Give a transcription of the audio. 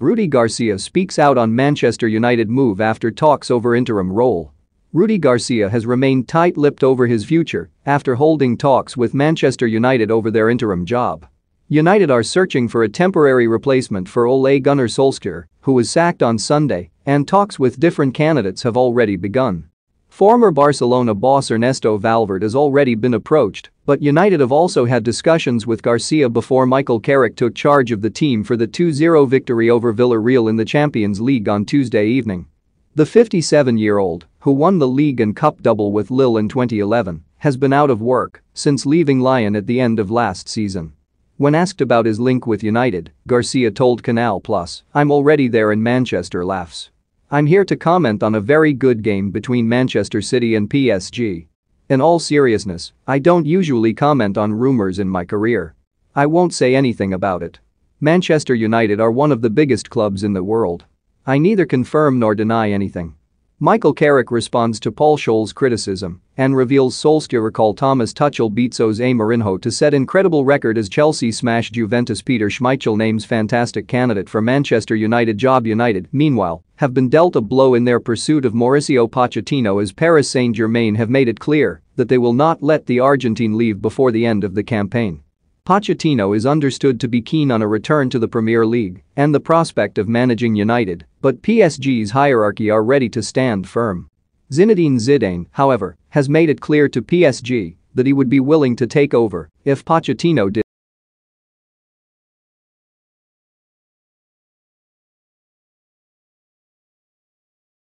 Rudi Garcia speaks out on Manchester United move after talks over interim role. Rudi Garcia has remained tight-lipped over his future after holding talks with Manchester United over their interim job. United are searching for a temporary replacement for Ole Gunnar Solskjaer, who was sacked on Sunday, and talks with different candidates have already begun. Former Barcelona boss Ernesto Valverde has already been approached, but United have also had discussions with Garcia before Michael Carrick took charge of the team for the 2-0 victory over Villarreal in the Champions League on Tuesday evening. The 57-year-old, who won the league and cup double with Lille in 2011, has been out of work since leaving Lyon at the end of last season. When asked about his link with United, Garcia told Canal Plus, I'm already there in Manchester laughs. I'm here to comment on a very good game between Manchester City and PSG. In all seriousness, I don't usually comment on rumors in my career. I won't say anything about it. Manchester United are one of the biggest clubs in the world. I neither confirm nor deny anything. Michael Carrick responds to Paul Scholes' criticism and reveals Solskjaer recall Thomas Tuchel beats Jose Mourinho to set incredible record as Chelsea smashed Juventus Peter Schmeichel names fantastic candidate for Manchester United job United, meanwhile, have been dealt a blow in their pursuit of Mauricio Pochettino as Paris Saint-Germain have made it clear that they will not let the Argentine leave before the end of the campaign. Pochettino is understood to be keen on a return to the Premier League and the prospect of managing United, but PSG's hierarchy are ready to stand firm. Zinedine Zidane, however, has made it clear to PSG that he would be willing to take over if Pochettino did